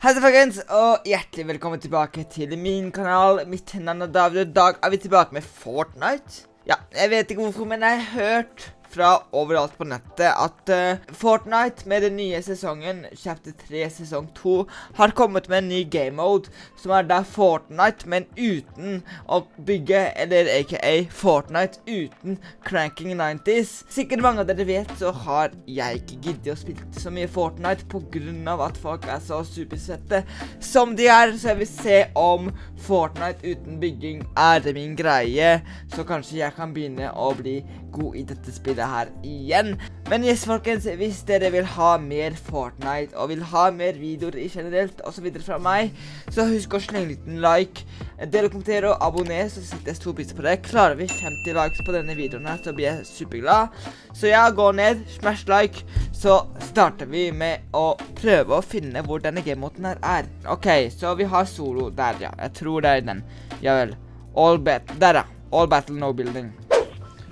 Hei folkens, og hjertelig velkommen tilbake til min kanal. Mitt navn er David, og i dag er vi tilbake med Fortnite. Ja, jeg vet ikke hvorfor, men jeg har hørt fra overalt på nettet at uh, Fortnite med den nye sesongen, chapter 3 sesong 2, har kommet med en ny game mode, som er da Fortnite, men uten å bygge, eller aka Fortnite uten cranking 90s. Sikkert mange av dere vet, så har jeg ikke giddet å spille så mye Fortnite av at folk er så supersvette som de er, så jeg vil se om Fortnite uten bygging er min greie, så kanskje jeg kan begynne å bli god i dette spillet her igjen. Men yes, folkens, hvis dere vil ha mer Fortnite og vil ha mer videoer i generelt og så videre fra meg, så husk å slenge litt en like, og kommentere og abonner, så setter jeg stor pris på det. Klarer vi 50 likes på denne videoen her, så blir jeg superglad. Så ja, gå ned, smash like, så starter vi med å prøve å finne hvor denne gamemoten her er. Ok, så vi har solo der, ja. Jeg tror det er den. Ja vel. All bet. Der, ja. All battle, no building.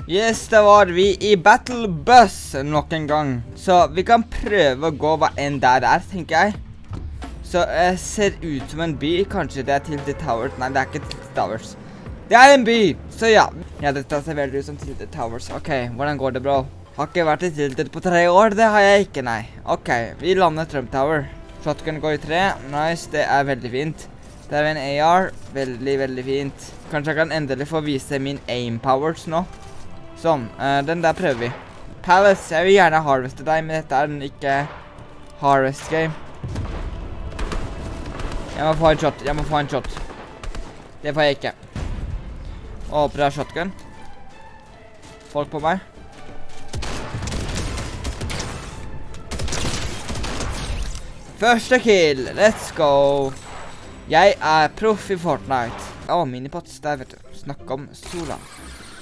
Yes, da var vi i Battle Bus nok en gang. Så vi kan prøve å gå hva enn der er, tenker jeg. Så det eh, ser ut som en by. Kanskje det er Tilted Towers. Nei, det er ikke Tilted Towers. Det er en by! Så ja. Ja, dette ser veldig ut som Tilted Towers. Ok, hvordan går det, bro? Har ikke vært i Tilted på tre år. Det har jeg ikke, nei. Ok, vi lander Trump Tower. Shotgun går i tre. Nice, det er veldig fint. Der er en AR. Veldig, veldig fint. Kanskje jeg kan endelig få vise min aim powers nå. Sånn. Uh, den der prøver vi. Palace, jeg vil gjerne harveste deg, men dette er en ikke harvest game. Jeg må få en shot. Jeg må få en shot. Det får jeg ikke. Håper det er shotgun. Folk på meg. Første kill. Let's go. Jeg er proff i Fortnite. Å, oh, minipots der, vet du. Snakk om sola.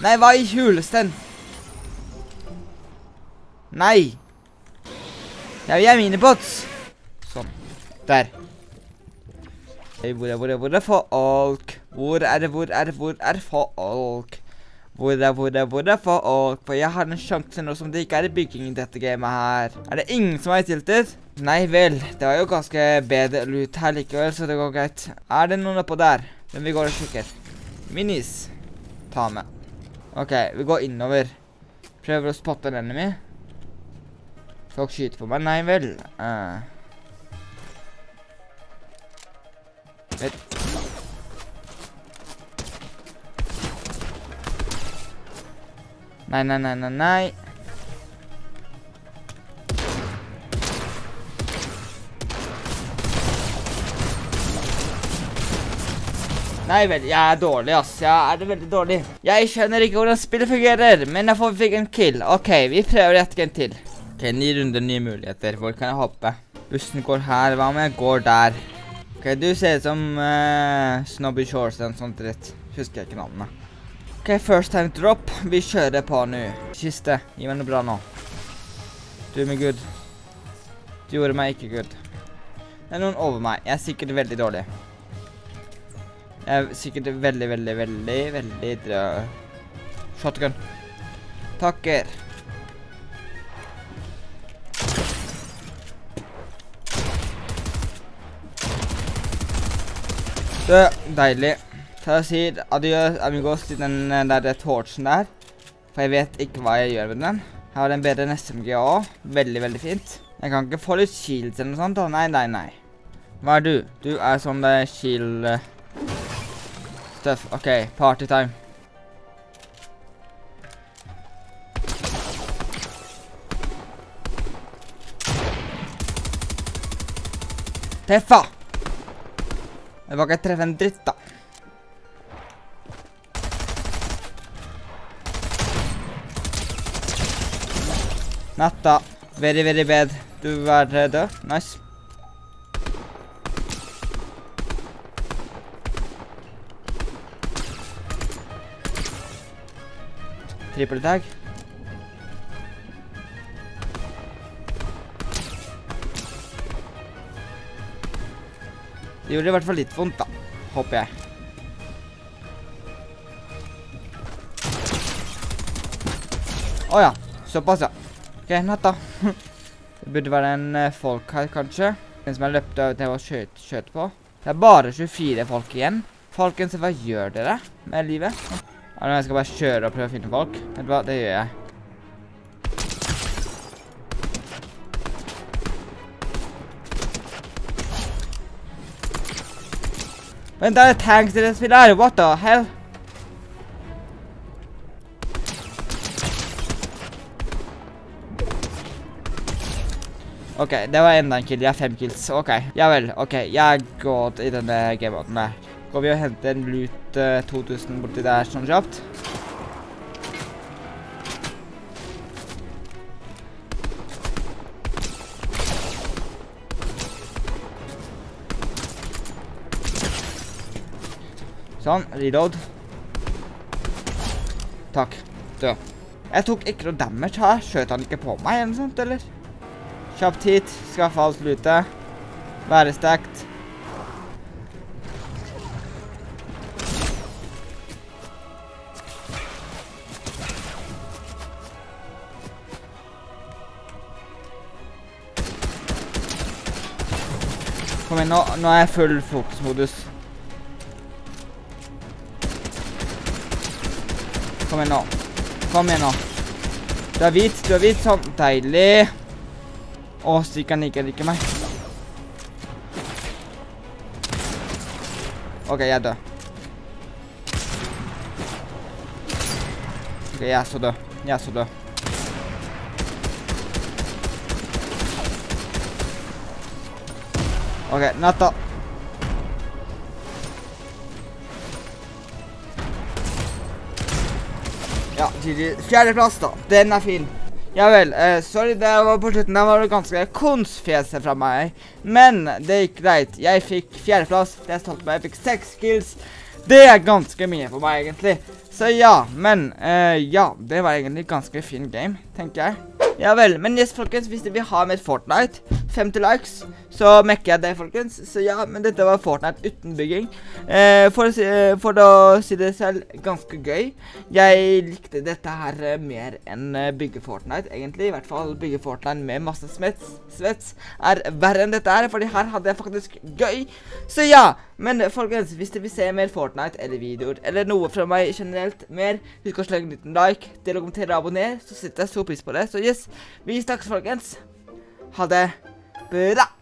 Nei, hva i hulesten? Nei. Ja, vi mine minibots. Sånn. Der. Hey, hvor er, hvor er, hvor er folk? Hvor er det, hvor er det, hvor er folk? Hvor er, hvor er, hvor er folk? For jeg har en sjanse nå som det ikke er bygging i dette gamet her. Er det ingen som har tiltet? Nei vel, det var jo ganske bedre lut her likevel, så det går greit. Er det noen oppå der? Men vi går og sjekker. Minis. Ta med. Ok, vi går innover. Prøver å spotte en enemy. Folk skyter på meg. Nei vel. Uh. Vet. Nei, nei, nei, nei, nei. Nei vel, jeg er dårlig, ass. Jeg er veldig dårlig. Jeg skjønner ikke hvordan spillet fungerer, men jeg får fikk en kill. OK, vi prøver et en til. OK, ni runder, nye muligheter. Hvor kan jeg hoppe? Bussen går her. Hva om jeg går der? OK, du ser ut som uh, Snobby Shores eller noe sånt dritt. Husker jeg ikke navnet. OK, first time drop. Vi kjører på nå. Kiste. Gi meg noe bra nå. Er meg good. Du gjorde meg ikke good. Det er noen over meg. Jeg er sikkert veldig dårlig. Jeg er sikkert veldig, veldig, veldig, veldig dra... Shotgun. Takker. Det er deilig. Så jeg sier adjø, amigos, til den eh, der torchen der. For jeg vet ikke hva jeg gjør med den. Her har det en bedre enn SMG også. Veldig, veldig fint. Jeg kan ikke få litt shields eller noe sånt. Nei, nei, nei. Hva er du? Du er sånn det shield... Uh, stuff. Okay, party time. Teffa! Jeg var ikke treffe en dritt, da. Natta. Very, very bad. Du er død. Nice. Trippeltag. Det gjorde i hvert fall litt vondt, da. Håper jeg. Å ja. Såpass, ja. OK, natta. det burde være en uh, folk her, kanskje. Den som jeg løpte over til å skjøte, kjøt på. Det er bare 24 folk igjen. Folkens, hva gjør dere med livet? Ja, jeg skal bare kjøre og prøve å finne folk. Vet du hva, det gjør jeg. Vent, det er tanks i det spillet her. What the hell? OK, det var enda en kill. Jeg har fem kills. OK. Ja vel. OK, jeg går i denne gamemoden her. Går vi og henter en loot uh, 2000 borti der sånn kjapt? Sånn. Reload. Takk. Død. Jeg tok ikke noe damage her. Skjøt han ikke på meg eller noe sånt, eller? Kjapt hit. Skaffe alt lutet. Være stekt. Kom igjen, nå, nå er jeg full fokusmodus. Kom igjen nå. Kom igjen nå. Du er hvit, du er hvit. Sånn. Deilig. Å, stikker ikke liker meg. OK, jeg er død. OK, jeg er så død. Jeg er så død. OK, natta. Ja, GG. Fjerdeplass, da. Den er fin. Ja vel. Eh, sorry, det var på slutten. Den var ganske konstfjese fra meg. Men det gikk greit. Jeg fikk fjerdeplass. Det er stolt meg. Jeg fikk seks skills. Det er ganske mye for meg, egentlig. Så ja, men eh, ja, det var egentlig ganske fin game, tenker jeg. Ja vel, men yes, folkens, hvis dere vil ha mer Fortnite, 50 likes, så mekker jeg det, folkens. Så ja, men dette var Fortnite uten bygging. Eh, si, for, å si, det selv, ganske gøy. Jeg likte dette her eh, mer enn eh, bygge Fortnite, egentlig. I hvert fall bygge Fortnite med masse svets, er verre enn dette her, fordi her hadde jeg faktisk gøy. Så ja, men folkens, hvis dere vil se mer Fortnite eller videoer, eller noe fra meg generelt mer, husk å slenge en liten like, del og kommentere og abonner, så setter jeg stor pris på det. Så yes, vi snakkes, folkens. Ha det bra.